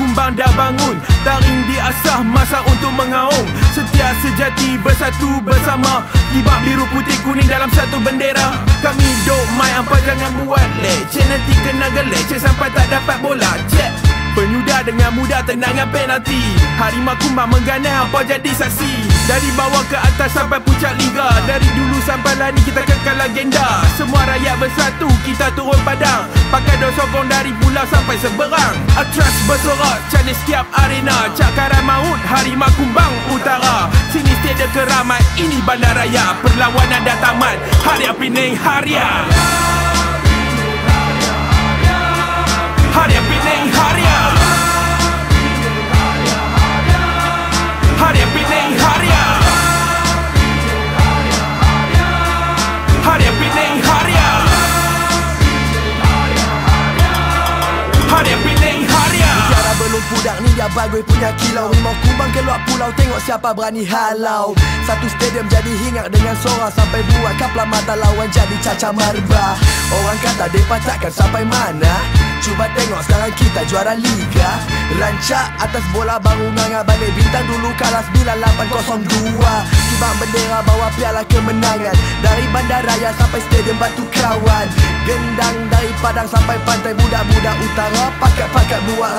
kumbang dah bangun Taring diasah masa untuk mengaung. Setia sejati bersatu bersama Kibak biru putih kuning dalam satu bendera. Kami dok mai apa jangan buat? Leceh Nanti kena geleceh sampai tak dapat bola. Cek Penyudah dengan mudah tendangan penalti. Harimau kumbang mengganai hampa jadi saksi? Dari bawah ke atas sampai puncak liga. Dari dulu sampai lani kita legenda Semua rakyat bersatu kita turun padang. Pakai dos sokong dari pulau sampai seberang. Atras bersorak canis setiap arena. Cakaran maut harimau kumbang utara. Sini stadium keramat ini bandaraya. Perlawanan dah tamat Haria Penang Haria Haria dia bagus punya kilau. Rimau kumbang keluar pulau tengok siapa berani halau. Satu stadium jadi hingat dengan sorak Sampai buat kaplan mata lawan jadi caca marba. Orang kata depa takkan sampai mana. Cuba tengok sekarang kita juara liga. Rancak atas bola baru nganga balik bintang dulu kalah 9802 Kibang bendera bawa piala kemenangan. Dari bandaraya sampai stadium batu kawan. Gendang dari padang sampai pantai budak-budak utara Pakat-pakat buat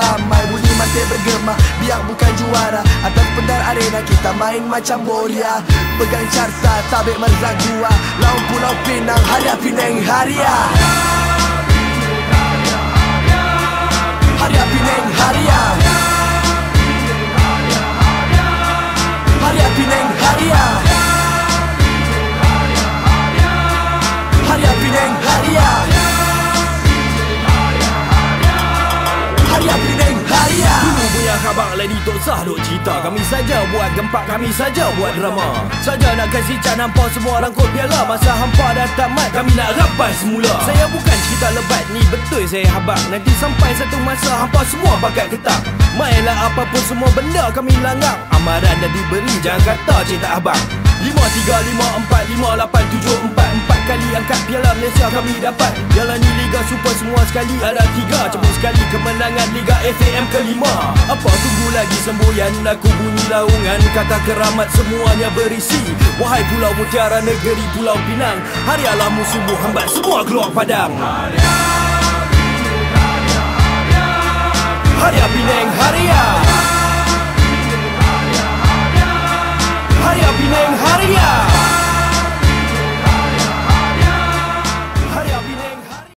main macam boria Pegang carta tabik merzak dua Laut pulau Pinang Haria Pinang Haria Haria khabar lain itu sah duk cerita. Kami saja buat gempak, kami saja buat drama. Saja nak kasih cat nampak semua rangkut piala. Masa hampa dah tamat, kami nak rapat semula. Saya bukan cerita lebat, ni betul saya habak. Nanti sampai satu masa hampa semua bakat ketak. Mainlah apapun semua benda kami langgar. Amaran dah diberi, jangan kata cerita abang Lima tiga lima empat lima lapan tujuh empat. Empat kali angkat piala Malaysia kami dapat. Jalani Liga Super semua sekali. Ada tiga cepat sekali. Kemenangan Liga FAM kelima. Apa tunggu lagi? Semboyan aku bunyi laungan. Kata keramat semuanya berisi. Wahai Pulau Mutiara Negeri Pulau Pinang. Hari alamu sungguh hambat semua keluar padang. Hari api, hari api, hari. Hari Hallelujah.